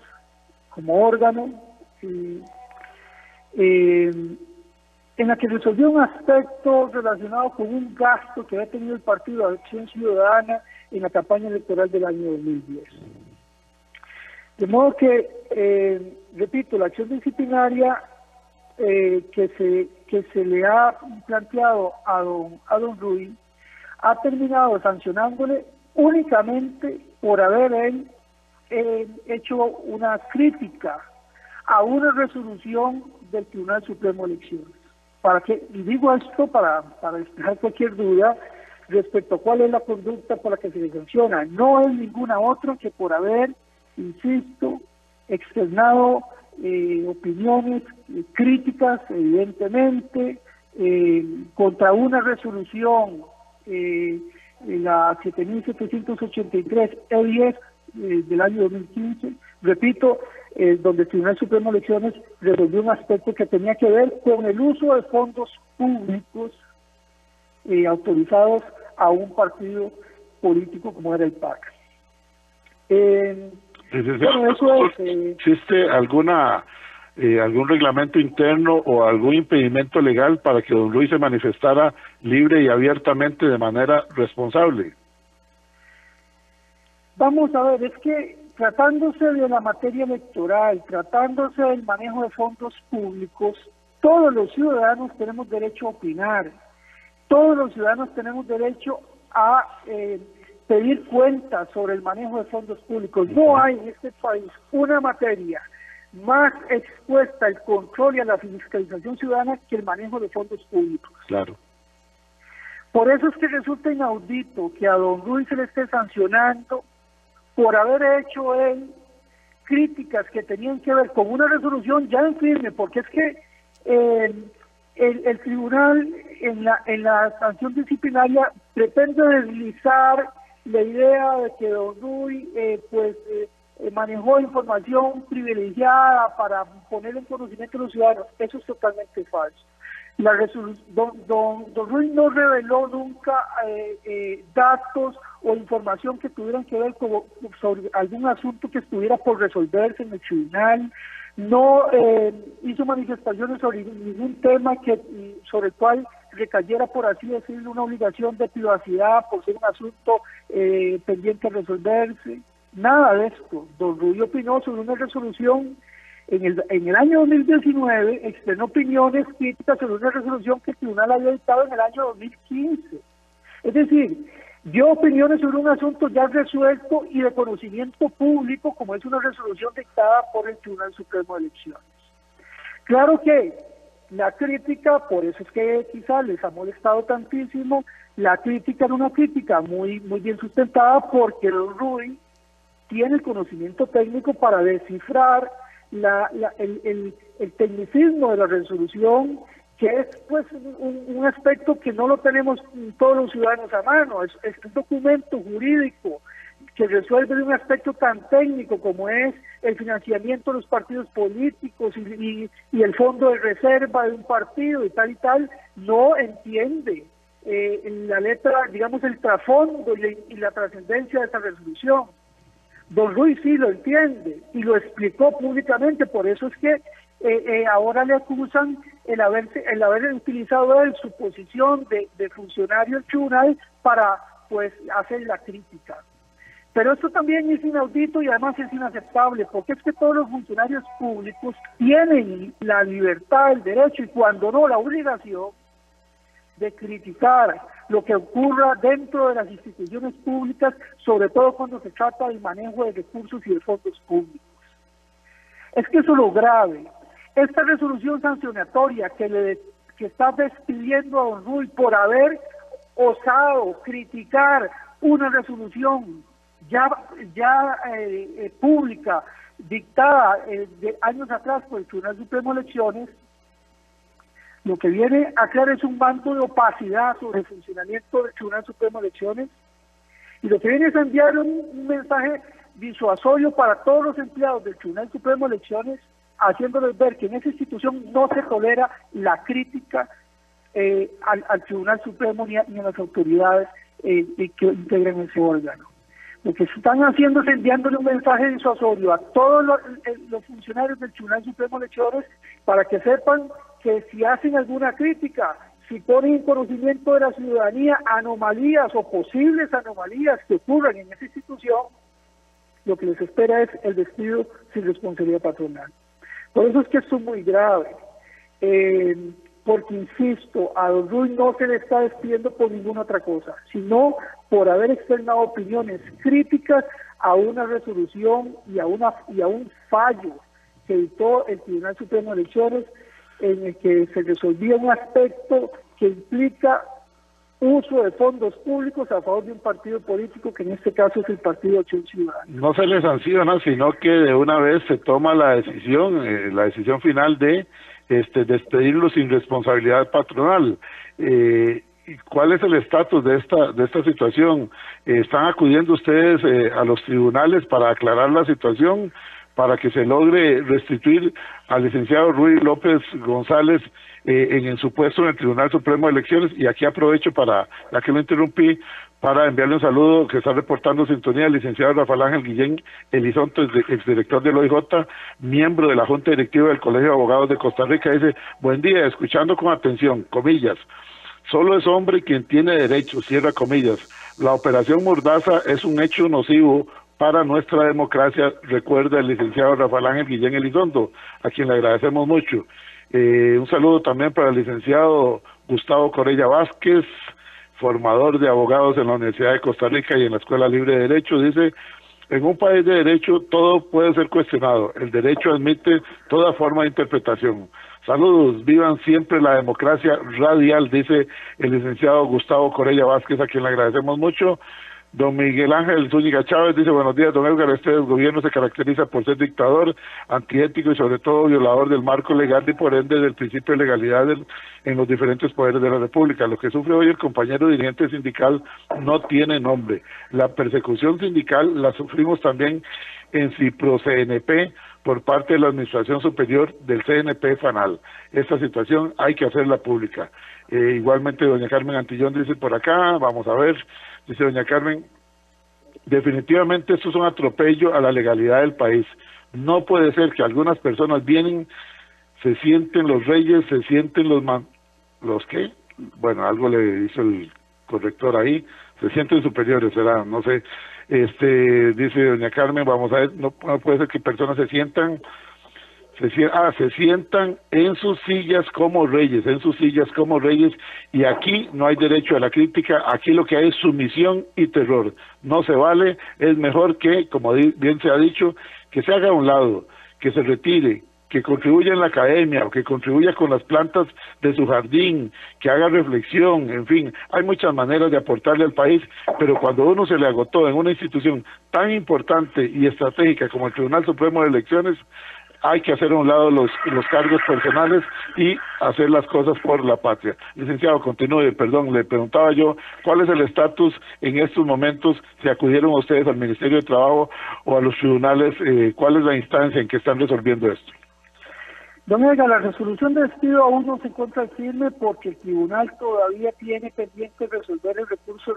como órgano, eh, en la que resolvió un aspecto relacionado con un gasto que había tenido el Partido de Acción Ciudadana en la campaña electoral del año 2010. De modo que, eh, repito, la acción disciplinaria que se que se le ha planteado a don a don Ruiz ha terminado sancionándole únicamente por haber él eh, hecho una crítica a una resolución del Tribunal Supremo de Elecciones. Para que, y digo esto para, para cualquier duda respecto a cuál es la conducta por la que se le sanciona. No es ninguna otra que por haber, insisto, externado eh, opiniones eh, críticas, evidentemente, eh, contra una resolución, eh, la 7783 E10 eh, del año 2015, repito, eh, donde el Tribunal Supremo de Elecciones resolvió un aspecto que tenía que ver con el uso de fondos públicos eh, autorizados a un partido político como era el PAC. Eh, bueno, eso es, ¿Existe alguna eh, algún reglamento interno o algún impedimento legal para que don Luis se manifestara libre y abiertamente de manera responsable? Vamos a ver, es que tratándose de la materia electoral, tratándose del manejo de fondos públicos, todos los ciudadanos tenemos derecho a opinar, todos los ciudadanos tenemos derecho a eh, pedir cuentas sobre el manejo de fondos públicos. No hay en este país una materia más expuesta al control y a la fiscalización ciudadana que el manejo de fondos públicos. Claro. Por eso es que resulta inaudito que a don Luis se le esté sancionando por haber hecho él críticas que tenían que ver con una resolución ya en firme, porque es que eh, el, el tribunal en la, en la sanción disciplinaria pretende deslizar la idea de que Don Luis eh, pues eh, eh, manejó información privilegiada para poner en conocimiento de los ciudadanos. Eso es totalmente falso. La don, don, don Ruiz no reveló nunca eh, eh, datos o información que tuvieran que ver con, sobre algún asunto que estuviera por resolverse en el tribunal. No eh, hizo manifestaciones sobre ningún tema que sobre el cual recayera, por así decirlo, una obligación de privacidad por ser un asunto eh, pendiente a resolverse. Nada de esto. Don Rubio opinó sobre una resolución en el, en el año 2019, externó opiniones críticas sobre una resolución que el tribunal había dictado en el año 2015. Es decir, dio opiniones sobre un asunto ya resuelto y de conocimiento público, como es una resolución dictada por el Tribunal Supremo de Elecciones. Claro que la crítica, por eso es que quizá les ha molestado tantísimo, la crítica era una crítica muy, muy bien sustentada porque Don Rui tiene el conocimiento técnico para descifrar la, el, tecnicismo de la resolución, que es pues un, aspecto que no lo tenemos todos los ciudadanos a mano, es, un documento jurídico que resuelve un aspecto tan técnico como es el financiamiento de los partidos políticos y, el fondo de reserva de un partido y tal y tal, no entiende eh, la letra, digamos, el trasfondo y, y la trascendencia de esa resolución. Don Ruiz sí lo entiende y lo explicó públicamente, por eso es que eh, eh, ahora le acusan el haber, el haber utilizado él su posición de, funcionario tribunal para pues hacer la crítica. Pero esto también es inaudito y además es inaceptable, porque es que todos los funcionarios públicos tienen la libertad, el derecho y cuando no la obligación de criticar lo que ocurra dentro de las instituciones públicas, sobre todo cuando se trata del manejo de recursos y de fondos públicos. Es que eso es lo grave. Esta resolución sancionatoria que le que está despidiendo a Don Rui por haber osado criticar una resolución ya ya eh, eh, pública dictada eh, de años atrás por el Tribunal Supremo de Elecciones lo que viene a crear es un banco de opacidad sobre el funcionamiento del Tribunal Supremo de Elecciones y lo que viene es enviar un, un mensaje disuasorio para todos los empleados del Tribunal Supremo de Elecciones, haciéndoles ver que en esa institución no se tolera la crítica eh, al, al Tribunal Supremo ni a, las autoridades eh, que integran ese órgano. Lo que están haciendo es enviándole un mensaje disuasorio a todos los, eh, los funcionarios del Tribunal Supremo de Elecciones para que sepan que si hacen alguna crítica, si ponen en conocimiento de la ciudadanía anomalías o posibles anomalías que ocurran en esa institución, lo que les espera es el despido sin responsabilidad patronal. Por eso es que esto es muy grave, eh, porque insisto, a Don Ruiz no se le está despidiendo por ninguna otra cosa, sino por haber externado opiniones críticas a una resolución y a, una, y a un fallo que dictó el Tribunal Supremo de Elecciones en el que se resolvía un aspecto que implica uso de fondos públicos a favor de un partido político que en este caso es el Partido Acción Ciudadana. No se les sanciona, sino que de una vez se toma la decisión, eh, la decisión final de este, despedirlo sin responsabilidad patronal. Eh, ¿y ¿Cuál es el estatus de esta de esta situación? Eh, ¿Están acudiendo ustedes eh, a los tribunales para aclarar la situación, para que se logre restituir al licenciado Ruiz López González eh, en, su puesto en el Tribunal Supremo de Elecciones? Y aquí aprovecho para, ya que lo interrumpí, para enviarle un saludo que está reportando sintonía el licenciado Rafael Ángel Guillén Elizonto, ex- exdirector del OIJ, miembro de la Junta Directiva del Colegio de Abogados de Costa Rica, dice, buen día, escuchando con atención, comillas, solo es hombre quien tiene derecho, cierra comillas, la operación Mordaza es un hecho nocivo para nuestra democracia, recuerda el licenciado Rafael Ángel Guillén Elizondo, a quien le agradecemos mucho. Eh, un saludo también para el licenciado Gustavo Corella Vázquez, formador de abogados en la Universidad de Costa Rica y en la Escuela Libre de Derecho, dice, en un país de derecho todo puede ser cuestionado, el derecho admite toda forma de interpretación. Saludos, vivan siempre la democracia radial, dice el licenciado Gustavo Corella Vázquez, a quien le agradecemos mucho. Don Miguel Ángel Zúñiga Chávez dice, buenos días, don Edgar, este gobierno se caracteriza por ser dictador, antiético y sobre todo violador del marco legal y por ende del principio de legalidad del- en los diferentes poderes de la República. Lo que sufre hoy el compañero dirigente sindical no tiene nombre. La persecución sindical la sufrimos también en Cipro CNP por parte de la Administración Superior del CNP FANAL. Esta situación hay que hacerla pública. Eh, igualmente, doña Carmen Antillón dice por acá, vamos a ver, dice doña Carmen, definitivamente esto es un atropello a la legalidad del país. No puede ser que algunas personas vienen, se sienten los reyes, se sienten los man- los qué, bueno, algo le hizo el corrector ahí, se sienten superiores, será, no sé. Este, dice doña Carmen, vamos a ver, no, no puede ser que personas se sientan ah, se sientan en sus sillas como reyes, en sus sillas como reyes, y aquí no hay derecho a la crítica, aquí lo que hay es sumisión y terror. No se vale, es mejor que, como bien se ha dicho, que se haga a un lado, que se retire, que contribuya en la academia o que contribuya con las plantas de su jardín, que haga reflexión, en fin, hay muchas maneras de aportarle al país, pero cuando uno se le agotó en una institución tan importante y estratégica como el Tribunal Supremo de Elecciones, hay que hacer a un lado los, los cargos personales y hacer las cosas por la patria. Licenciado, continúe, perdón, le preguntaba yo, ¿cuál es el estatus en estos momentos? Si acudieron ustedes al Ministerio de Trabajo o a los tribunales, eh, ¿cuál es la instancia en que están resolviendo esto? Don Edgar, la resolución de despido aún no se encuentra firme porque el tribunal todavía tiene pendiente resolver el recurso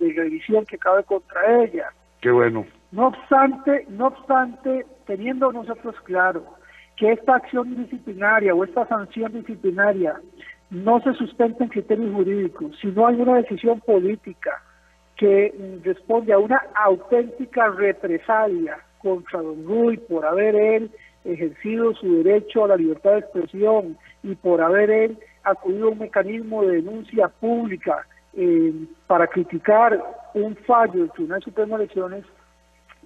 de revisión que cabe contra ella. Qué bueno. No obstante, no obstante, teniendo nosotros claro que esta acción disciplinaria o esta sanción disciplinaria no se sustenta en criterios jurídicos, sino hay una decisión política que responde a una auténtica represalia contra don Rui por haber él ejercido su derecho a la libertad de expresión y por haber él acudido a un mecanismo de denuncia pública eh, para criticar un fallo del Tribunal Supremo de Elecciones,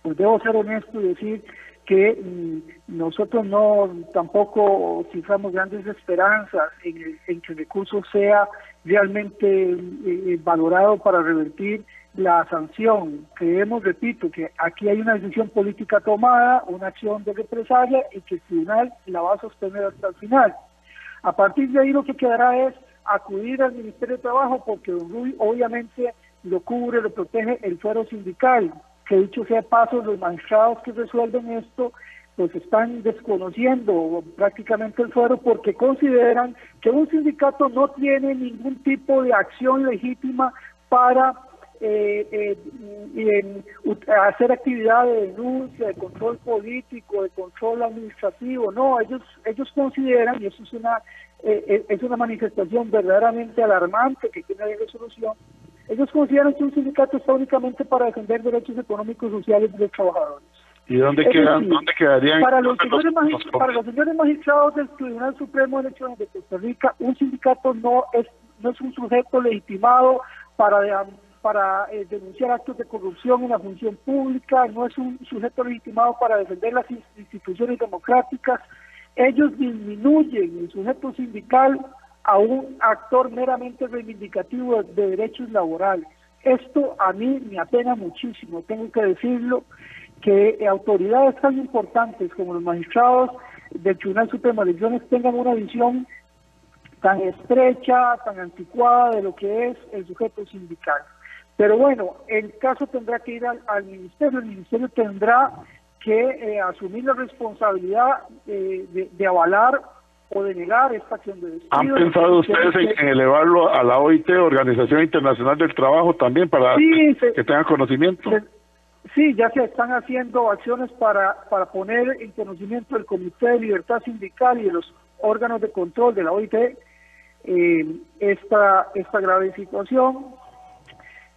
pues debo ser honesto y decir que mm, nosotros no tampoco ciframos grandes esperanzas en, en que el recurso sea realmente eh, valorado para revertir la sanción. Creemos, repito, que aquí hay una decisión política tomada, una acción de represalia y que el tribunal la va a sostener hasta el final. A partir de ahí lo que quedará es acudir al Ministerio de Trabajo porque obviamente lo cubre, lo protege el fuero sindical, que dicho sea paso, los magistrados que resuelven esto pues están desconociendo prácticamente el fuero porque consideran que un sindicato no tiene ningún tipo de acción legítima para eh, eh, hacer actividad de denuncia, de control político, de control administrativo. No, ellos ellos consideran, y eso es una eh, eh, es una manifestación verdaderamente alarmante que tiene resolución, ellos consideran que un sindicato está únicamente para defender derechos económicos y sociales de los trabajadores. ¿Y dónde, quedan, decir, dónde quedarían? Para los, señores los- magis- los- para los señores magistrados del Tribunal Supremo de Elecciones de Costa Rica, un sindicato no es no es un sujeto legitimado para para eh, denunciar actos de corrupción en la función pública, no es un sujeto legitimado para defender las ins- instituciones democráticas. Ellos disminuyen el sujeto sindical a un actor meramente reivindicativo de, de derechos laborales. Esto a mí me apena muchísimo, tengo que decirlo, que autoridades tan importantes como los magistrados del Tribunal Supremo de Elecciones tengan una visión tan estrecha, tan anticuada de lo que es el sujeto sindical. Pero bueno, el caso tendrá que ir al, al ministerio, el ministerio tendrá que eh, asumir la responsabilidad eh, de, de avalar o de negar esta acción de despido. ¿Han pensado ustedes en, en elevarlo a la OIT, Organización Internacional del Trabajo, también para Sí, se- que tengan conocimiento? Sí, ya se están haciendo acciones para, para poner en conocimiento del Comité de Libertad Sindical y de los órganos de control de la OIT eh, esta, esta grave situación.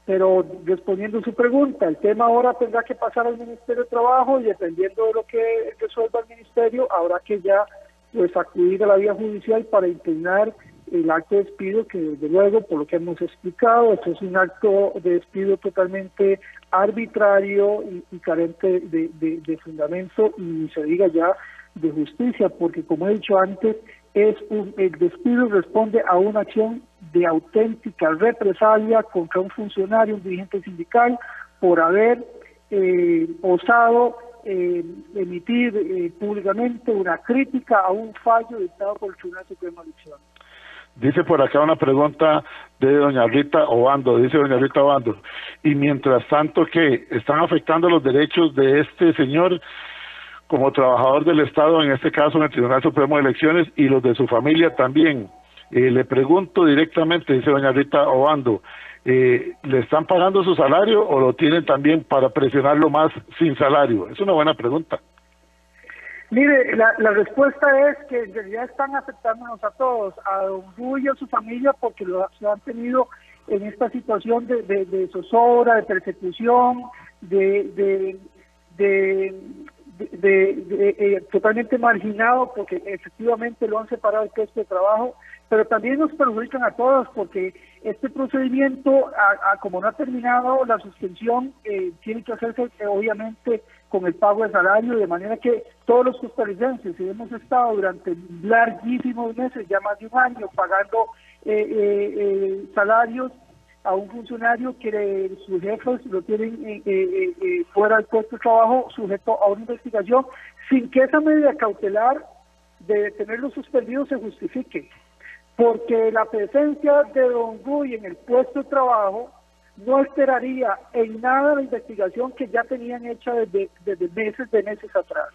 Pero respondiendo su pregunta, el tema ahora tendrá que pasar al Ministerio de Trabajo y dependiendo de lo que resuelva el Ministerio, habrá que ya pues acudir a la vía judicial para impugnar el acto de despido que desde luego, por lo que hemos explicado, esto es un acto de despido totalmente arbitrario y, carente de, fundamento y se diga ya de justicia, porque como he dicho antes, es un, el despido responde a una acción de auténtica represalia contra un funcionario, un dirigente sindical, por haber eh, osado eh, emitir eh, públicamente una crítica a un fallo dictado por el Tribunal Supremo de Elecciones. Dice por acá una pregunta de doña Rita Obando, dice doña Rita Obando, y mientras tanto que están afectando los derechos de este señor como trabajador del Estado, en este caso en el Tribunal Supremo de Elecciones, y los de su familia también. Eh, le pregunto directamente, dice doña Rita Obando, eh, ¿le están pagando su salario o lo tienen también para presionarlo más sin salario? Es una buena pregunta. Mire, la, la respuesta es que en realidad están afectándonos a todos, a Don y a su familia, porque lo, han tenido en esta situación de, de, de zozobra, de persecución, de, de, de- de- eh, totalmente marginado, porque efectivamente lo han separado del puesto de trabajo, pero también nos perjudican a todos, porque este procedimiento, a- a- como no ha terminado la suspensión, eh, tiene que hacerse eh, obviamente con el pago de salario, de manera que todos los costarricenses, si hemos estado durante larguísimos meses, ya más de un año, pagando eh, eh, eh, salarios a un funcionario que sus jefes lo tienen eh, eh, eh, fuera del puesto de trabajo, sujeto a una investigación, sin que esa medida cautelar de tenerlo suspendido se justifique. Porque la presencia de Don Guy en el puesto de trabajo no alteraría en nada la investigación que ya tenían hecha desde, desde meses de meses atrás.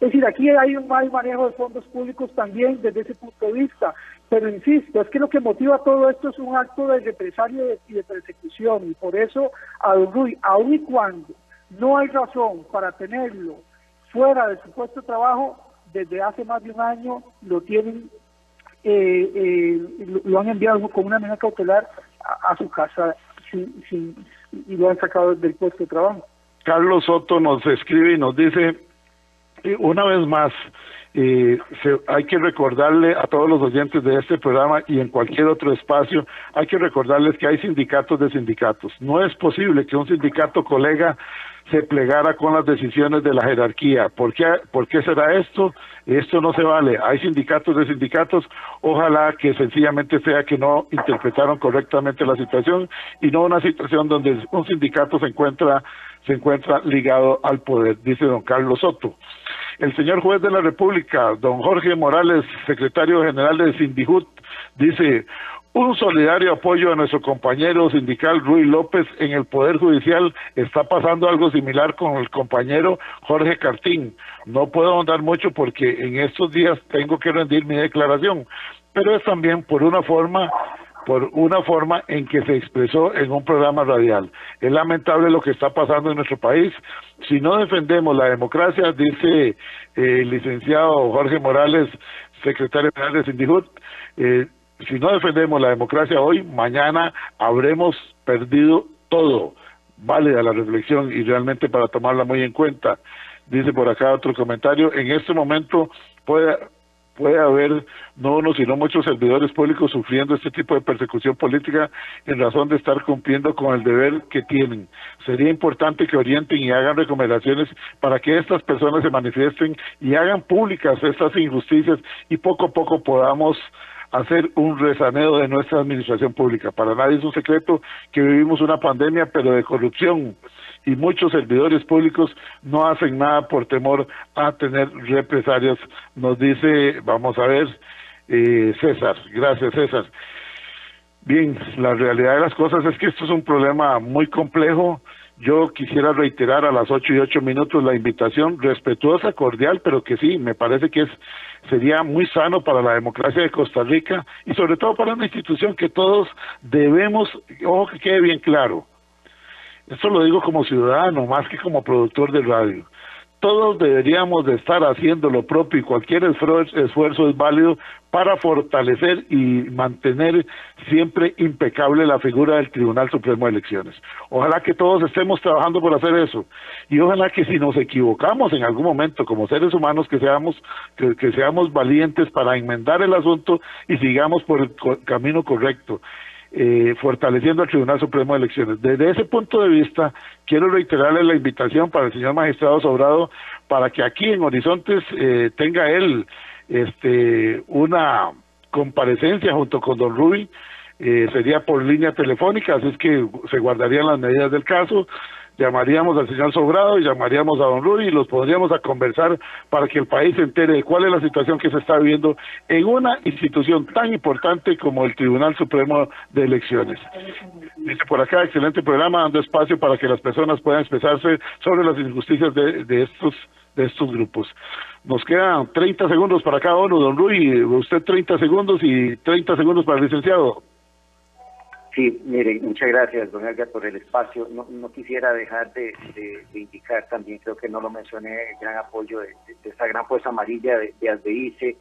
Es decir, aquí hay un mal manejo de fondos públicos también desde ese punto de vista. Pero insisto, es que lo que motiva todo esto es un acto de represalia y de, persecución. Y por eso, a Don Rui, aun y cuando no hay razón para tenerlo fuera de su puesto de trabajo, desde hace más de un año lo tienen, eh, eh, lo, han enviado con una medida cautelar a, su casa sin, sin, y lo han sacado del puesto de trabajo. Carlos Soto nos escribe y nos dice, una vez más, eh, se- hay que recordarle a todos los oyentes de este programa y en cualquier otro espacio, hay que recordarles que hay sindicatos de sindicatos. No es posible que un sindicato colega se plegara con las decisiones de la jerarquía. ¿Por qué, ¿Por qué será esto? Esto no se vale. Hay sindicatos de sindicatos. Ojalá que sencillamente sea que no interpretaron correctamente la situación y no una situación donde un sindicato se encuentra se encuentra ligado al poder, dice don Carlos Soto. El señor juez de la República, don Jorge Morales, secretario general de Sindijut, dice, un solidario apoyo a nuestro compañero sindical Rui López en el Poder Judicial. Está pasando algo similar con el compañero Jorge Cartín. No puedo ahondar mucho porque en estos días tengo que rendir mi declaración, pero es también por una forma por una forma en que se expresó en un programa radial. Es lamentable lo que está pasando en nuestro país. Si no defendemos la democracia, dice eh, el licenciado Jorge Morales, secretario general de Sindijut, eh, si no defendemos la democracia hoy, mañana habremos perdido todo. Válida la reflexión y realmente para tomarla muy en cuenta. Dice por acá otro comentario, en este momento puede puede haber no uno sino muchos servidores públicos sufriendo este tipo de persecución política en razón de estar cumpliendo con el deber que tienen. Sería importante que orienten y hagan recomendaciones para que estas personas se manifiesten y hagan públicas estas injusticias y poco a poco podamos hacer un resaneo de nuestra administración pública. Para nadie es un secreto que vivimos una pandemia, pero de corrupción y muchos servidores públicos no hacen nada por temor a tener represalias, nos dice, vamos a ver, eh, César. Gracias, César. Bien, la realidad de las cosas es que esto es un problema muy complejo. Yo quisiera reiterar a las ocho y ocho minutos la invitación respetuosa, cordial, pero que sí, me parece que es sería muy sano para la democracia de Costa Rica y sobre todo para una institución que todos debemos, ojo que quede bien claro, esto lo digo como ciudadano más que como productor de radio. Todos deberíamos de estar haciendo lo propio y cualquier esfuerzo es válido para fortalecer y mantener siempre impecable la figura del Tribunal Supremo de Elecciones. Ojalá que todos estemos trabajando por hacer eso. Y ojalá que si nos equivocamos en algún momento como seres humanos que seamos que, seamos valientes para enmendar el asunto y sigamos por el camino correcto eh, fortaleciendo al Tribunal Supremo de Elecciones. Desde ese punto de vista, quiero reiterarle la invitación para el señor magistrado Sobrado para que aquí en Horizontes eh, tenga él este, una comparecencia junto con don Rubi, eh, sería por línea telefónica, así es que se guardarían las medidas del caso llamaríamos al señor Sobrado y llamaríamos a don Rudy y los pondríamos a conversar para que el país se entere de cuál es la situación que se está viviendo en una institución tan importante como el Tribunal Supremo de Elecciones. Dice por acá, excelente programa, dando espacio para que las personas puedan expresarse sobre las injusticias de, de estos de estos grupos. Nos quedan 30 segundos para cada uno, don Ruy, usted 30 segundos y 30 segundos para el licenciado. Sí, mire, muchas gracias, don Edgar, por el espacio. No, quisiera dejar de, indicar también, creo que no lo mencioné, el gran apoyo de, esta gran fuerza amarilla de, de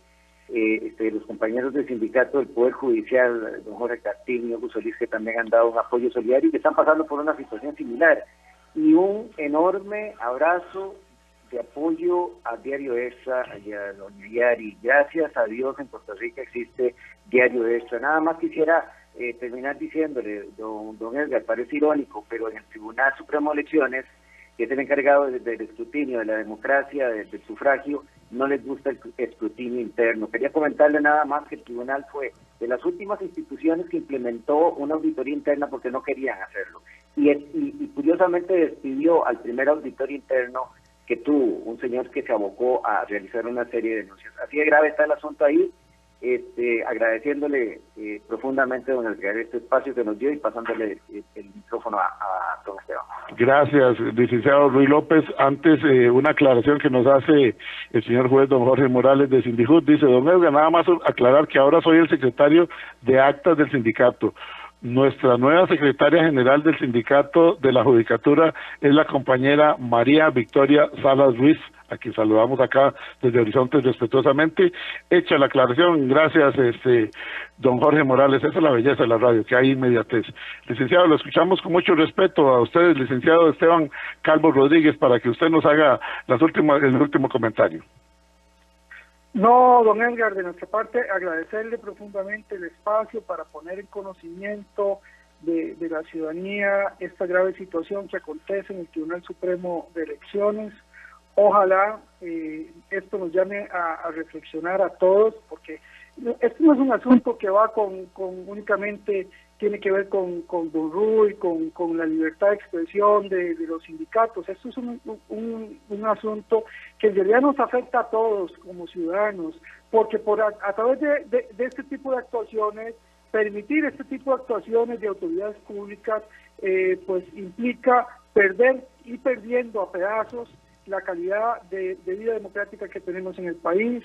eh, este, los compañeros del sindicato del Poder Judicial, don Jorge Castillo, Solís, que también han dado un apoyo solidario y que están pasando por una situación similar. Y un enorme abrazo de apoyo al Diario Extra y a Doña Yari. Gracias a Dios en Costa Rica existe Diario Extra. Nada más quisiera eh, terminar diciéndole, don, don Edgar, parece irónico, pero en el Tribunal Supremo de Elecciones, que es el encargado del, escrutinio, de la democracia, del, sufragio, no les gusta el escrutinio interno. Quería comentarle nada más que el tribunal fue de las últimas instituciones que implementó una auditoría interna porque no querían hacerlo. Y, y, y curiosamente despidió al primer auditor interno que tuvo, un señor que se abocó a realizar una serie de denuncias. Así de grave está el asunto ahí este, agradeciéndole eh, profundamente, don Edgar, este espacio que nos dio y pasándole eh, el, micrófono a, don Esteban. Gracias, licenciado Ruy López. Antes, eh, una aclaración que nos hace el señor juez don Jorge Morales de Sindijut. Dice, don Edgar, nada más aclarar que ahora soy el secretario de actas del sindicato. Nuestra nueva secretaria general del sindicato de la Judicatura es la compañera María Victoria Salas Ruiz, a quien saludamos acá desde Horizontes respetuosamente. Hecha la aclaración, gracias este don Jorge Morales, esa es la belleza de la radio, que hay inmediatez. Licenciado, lo escuchamos con mucho respeto a ustedes, licenciado Esteban Calvo Rodríguez, para que usted nos haga las últimas, el último comentario. No, don Edgar, de nuestra parte agradecerle profundamente el espacio para poner en conocimiento de, la ciudadanía esta grave situación que acontece en el Tribunal Supremo de Elecciones. Ojalá eh, esto nos llame a, reflexionar a todos, porque esto no es un asunto que va con, con únicamente tiene que ver con, con Don Ruy, con, con la libertad de expresión de, los sindicatos. Esto es un, un, asunto que en realidad nos afecta a todos como ciudadanos, porque por a, través de, de, este tipo de actuaciones, permitir este tipo de actuaciones de autoridades públicas, eh, pues implica perder y perdiendo a pedazos la calidad de vida democrática que tenemos en el país,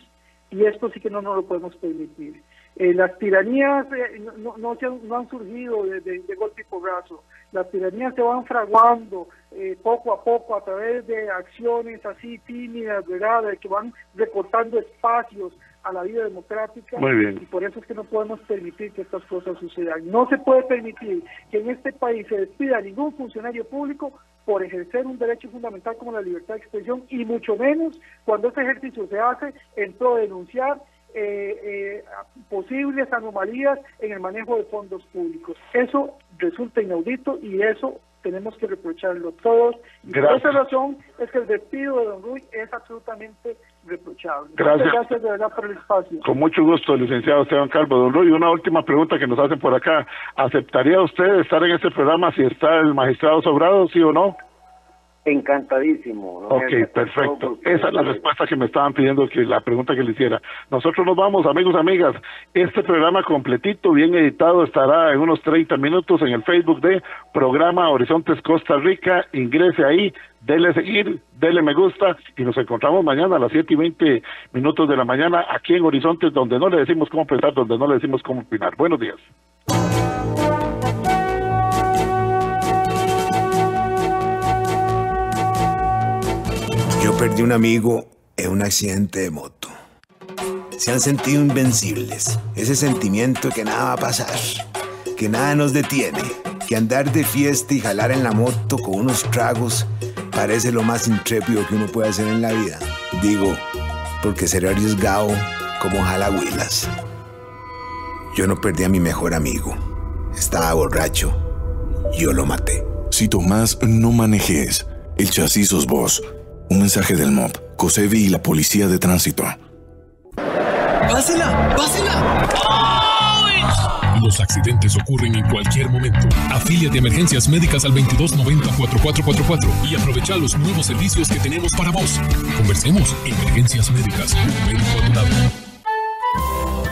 y esto sí que no nos lo podemos permitir. Eh, las tiranías eh, no, no, no, han surgido de, de, golpe y porrazo. Las tiranías se van fraguando eh, poco a poco a través de acciones así tímidas, ¿verdad? De que van recortando espacios a la vida democrática. Muy bien. Y por eso es que no podemos permitir que estas cosas sucedan. No se puede permitir que en este país se despida a ningún funcionario público por ejercer un derecho fundamental como la libertad de expresión y mucho menos cuando ese ejercicio se hace en pro de denunciar eh, eh, posibles anomalías en el manejo de fondos públicos. Eso resulta inaudito y eso tenemos que reprocharlo todos. Y por esa razón es que el despido de Don Ruy es absolutamente reprochable. Gracias. Muchas gracias de verdad por el espacio. Con mucho gusto, licenciado Esteban Calvo. Don Luis, una última pregunta que nos hacen por acá. ¿Aceptaría usted estar en este programa si está el magistrado Sobrado, sí o no? Encantadísimo. don Ok, perfecto. Esa es la respuesta que me estaban pidiendo, que la pregunta que le hiciera. Nosotros nos vamos, amigos, amigas. Este programa completito, bien editado, estará en unos 30 minutos en el Facebook de Programa Horizontes Costa Rica. Ingrese ahí, dele seguir, dele me gusta y nos encontramos mañana a las 7 y 20 minutos de la mañana aquí en Horizontes, donde no le decimos cómo pensar, donde no le decimos cómo opinar. Buenos días. Perdí un amigo en un accidente de moto. Se han sentido invencibles. Ese sentimiento que nada va a pasar, que nada nos detiene, que andar de fiesta y jalar en la moto con unos tragos parece lo más intrépido que uno puede hacer en la vida. Digo, porque ser arriesgado como jalahuilas. Yo no perdí a mi mejor amigo. Estaba borracho. Yo lo maté. Si Tomás no manejes, el chasis sos vos. Un mensaje del MOB, COSEBI y la Policía de Tránsito. ¡Pásela! ¡Pásela! Los accidentes ocurren en cualquier momento. Afíliate a emergencias médicas al 2290-4444 y aprovecha los nuevos servicios que tenemos para vos. Conversemos. Emergencias médicas. Un médico a tu lado.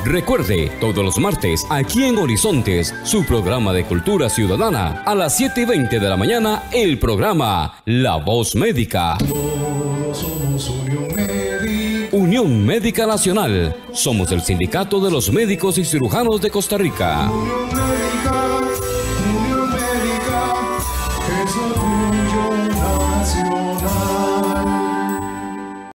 Recuerde, todos los martes, aquí en Horizontes, su programa de cultura ciudadana, a las 7 y 20 de la mañana, el programa La Voz Médica. Unión Médica Nacional. Somos el sindicato de los médicos y cirujanos de Costa Rica. Médica